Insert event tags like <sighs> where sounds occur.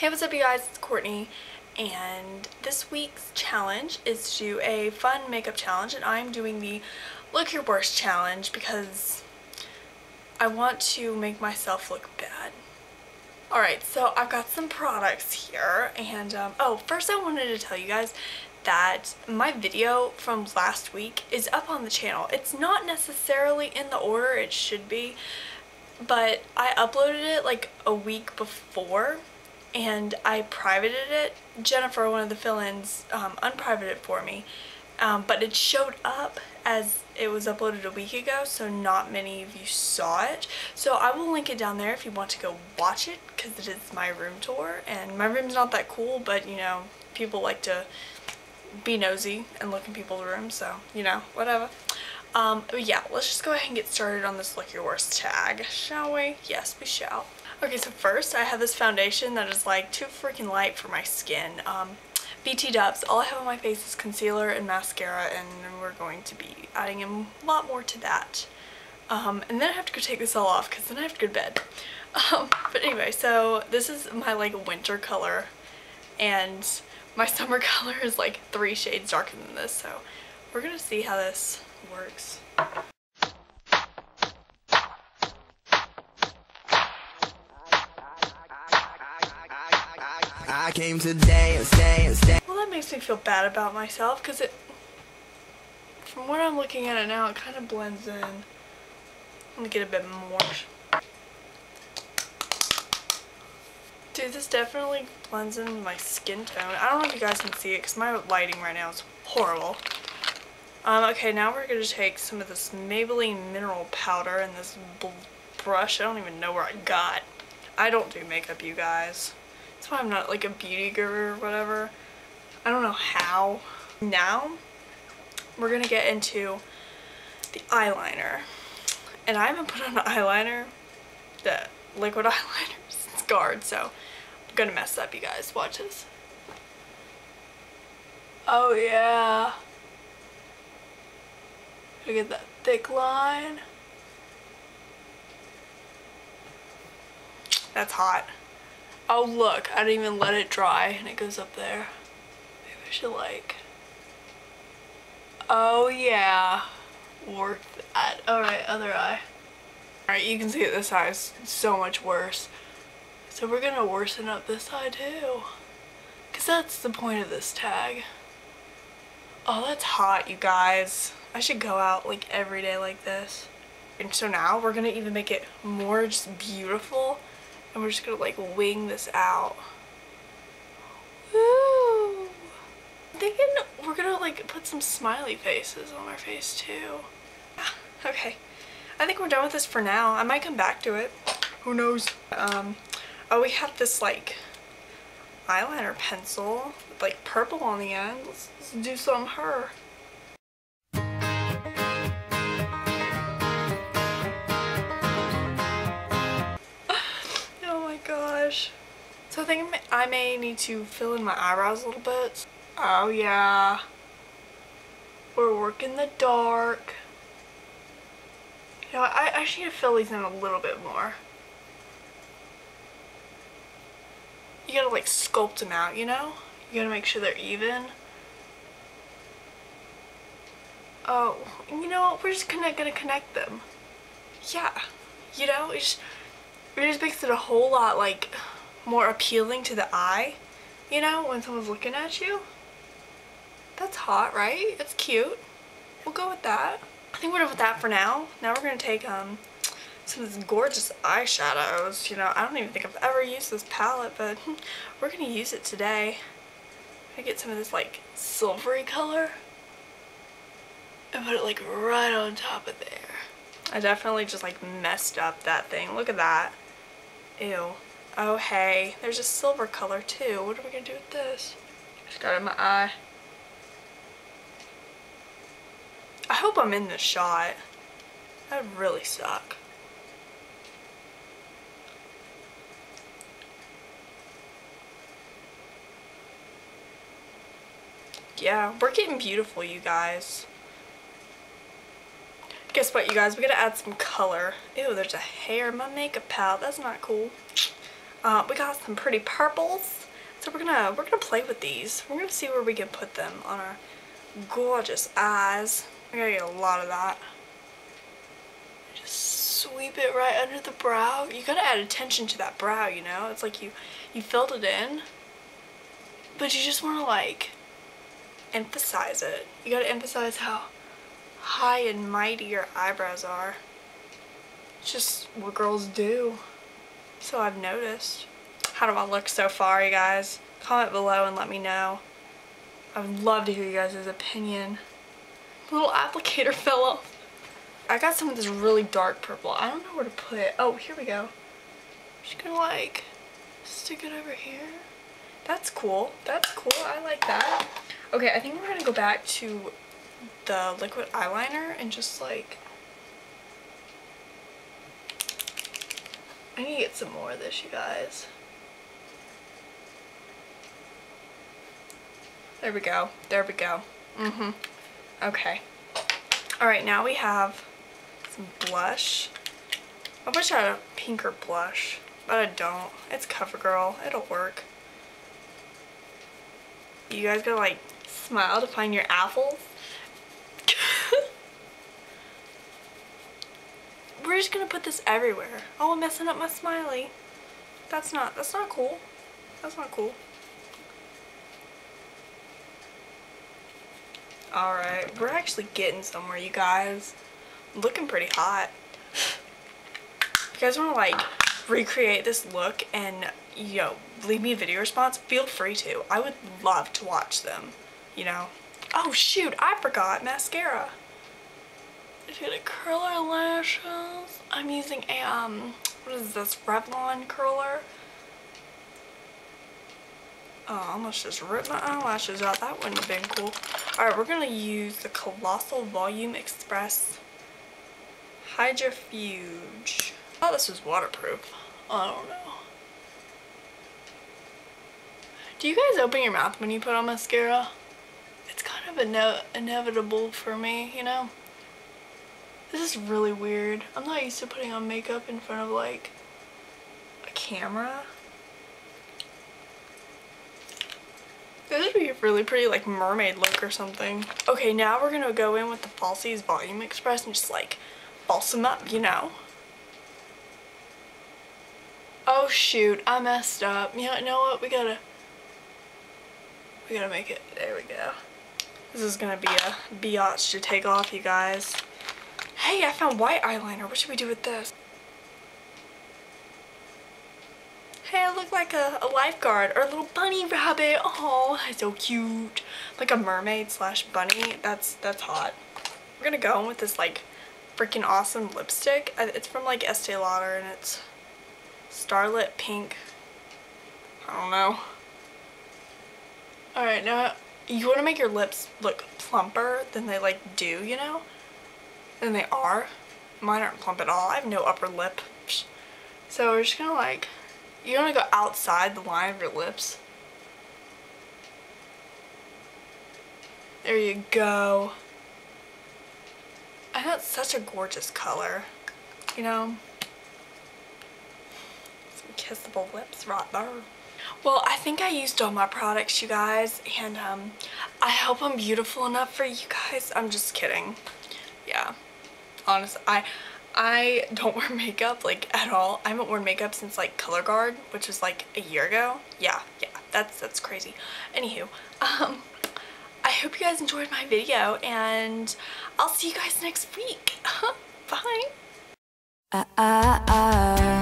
Hey what's up you guys, it's Courtney and this week's challenge is to do a fun makeup challenge and I'm doing the look your worst challenge because I want to make myself look bad. Alright, so I've got some products here and um, oh first I wanted to tell you guys that my video from last week is up on the channel. It's not necessarily in the order it should be but I uploaded it like a week before and I privated it. Jennifer, one of the fill-ins, um, unprivated it for me. Um, but it showed up as it was uploaded a week ago, so not many of you saw it. So I will link it down there if you want to go watch it, because it is my room tour, and my room's not that cool, but you know, people like to be nosy and look in people's rooms, so you know, whatever. Um, yeah, let's just go ahead and get started on this look your worst tag, shall we? Yes, we shall. Okay, so first I have this foundation that is like too freaking light for my skin. Um, BT Dubs. All I have on my face is concealer and mascara and we're going to be adding a lot more to that. Um, and then I have to go take this all off because then I have to go to bed. <laughs> Um, but anyway, so this is my like winter color and my <laughs> summer color is like three shades darker than this. So we're going to see how this works. I came to dance, dance, dance. Well, that makes me feel bad about myself because it, from what I'm looking at it now, it kind of blends in. I'm gonna get a bit more. Dude, this definitely blends in my skin tone. I don't know if you guys can see it because my lighting right now is horrible. Um, okay, now we're going to take some of this Maybelline mineral powder and this brush. I don't even know where I got. I don't do makeup, you guys. That's why I'm not like a beauty guru or whatever. I don't know how. Now, we're to get into the eyeliner. And I haven't put on an eyeliner, the liquid <laughs> eyeliner, since Guard, so I'm to mess up, you guys. Watch this. Oh, yeah. Look at that thick line. That's hot. Oh look, I didn't even let it dry and it goes up there. Maybe I should like... Oh yeah. Worth that. Alright, other eye. Alright, you can see that this eye is so much worse. So we're gonna worsen up this eye too. Because that's the point of this tag. Oh, that's hot, you guys. I should go out like every day like this. And so now we're gonna even make it more just beautiful and we're just gonna like wing this out. Woo! I'm thinking we're gonna like put some smiley faces on our face too. <sighs> okay, I think we're done with this for now. I might come back to it. Who knows? Um, oh, we have this like eyeliner pencil with like purple on the end. Let's, let's do some her. Gosh. So I think I may need to fill in my eyebrows a little bit. Oh yeah. We're working the dark. You know, I need to fill these in a little bit more. You gotta like sculpt them out, you know? You gotta make sure they're even. Oh, you know? We're just gonna, gonna connect them. Yeah. You know, it's just, it just makes it a whole lot like more appealing to the eye, you know, when someone's looking at you. That's hot, right? It's cute. We'll go with that. I think we're done with that for now. Now we're going to take um some of these gorgeous eyeshadows. You know, I don't even think I've ever used this palette, but <laughs> we're going to use it today. I get some of this like silvery color and put it like right on top of there. I definitely just like messed up that thing. Look at that. Ew. Oh hey, there's a silver color too. What are we gonna do with this? Just got it in my eye. I hope I'm in the shot. That would really suck. Yeah, we're getting beautiful, you guys. Guess what, you guys? We gotta add some color. Ew, there's a hair in my makeup palette. That's not cool. Uh, we got some pretty purples. So we're gonna we're gonna play with these. We're gonna see where we can put them on our gorgeous eyes. We gotta get a lot of that. Just sweep it right under the brow. You gotta add attention to that brow, you know? It's like you you filled it in, but you just wanna like emphasize it. You gotta emphasize how high and mighty your eyebrows are. It's just what girls do. So I've noticed. How do I look so far, you guys? Comment below and let me know. I would love to hear you guys' opinion. Little applicator <laughs> fell off. I got some of this really dark purple. I don't know where to put it. Oh, here we go. I'm just gonna like stick it over here. That's cool. That's cool. I like that. Okay, I think we're gonna go back to the liquid eyeliner and just like I need to get some more of this you guys. There we go. There we go. Mm-hmm. Okay. All right now we have some blush. I wish I had a pinker blush but I don't. It's CoverGirl. It'll work. You guys gotta like smile to find your apples we're just gonna put this everywhere. Oh, I'm messing up my smiley. That's not, that's not cool. That's not cool. Alright, we're actually getting somewhere, you guys. Looking pretty hot. If you guys want to, like, recreate this look and, you know, leave me a video response, feel free to. I would love to watch them, you know. Oh, shoot, I forgot mascara. Gonna curl our lashes. I'm using a, um, what is this, Revlon curler. Oh, I almost just ripped my eyelashes out. That wouldn't have been cool. Alright, we're to use the Colossal Volume Express Hydrofuge. Thought this was waterproof. I don't know. Do you guys open your mouth when you put on mascara? It's kind of ine inevitable for me, you know? This is really weird. I'm not used to putting on makeup in front of like a camera. This would be a really pretty like mermaid look or something. Okay, now we're gonna go in with the Falsies Volume Express and just like balsam up, you know. Oh shoot, I messed up. You know what, we gotta, we gotta make it, there we go. This is gonna be a biatch to take off, you guys. Hey, I found white eyeliner. What should we do with this? Hey, I look like a, a lifeguard or a little bunny rabbit. Oh, so cute. Like a mermaid slash bunny. That's that's hot. We're gonna go in with this like freaking awesome lipstick. It's from like Estee Lauder and it's Starlit Pink. I don't know. Alright, now you want to make your lips look plumper than they like do, you know? Than they are. Mine aren't plump at all. I have no upper lip. So we're just gonna like, you wanna go outside the line of your lips. There you go. I know it's such a gorgeous color, you know? Some kissable lips right there. Well, I think I used all my products, you guys, and um, I hope I'm beautiful enough for you guys. I'm just kidding. Honest I I don't <laughs> wear makeup like at all. I haven't worn makeup since like Color Guard, which was like a year ago. Yeah, yeah, that's that's crazy. Anywho, <laughs> um, I hope you guys enjoyed my video and I'll see you guys next week. <laughs> Bye. Uh, uh, uh.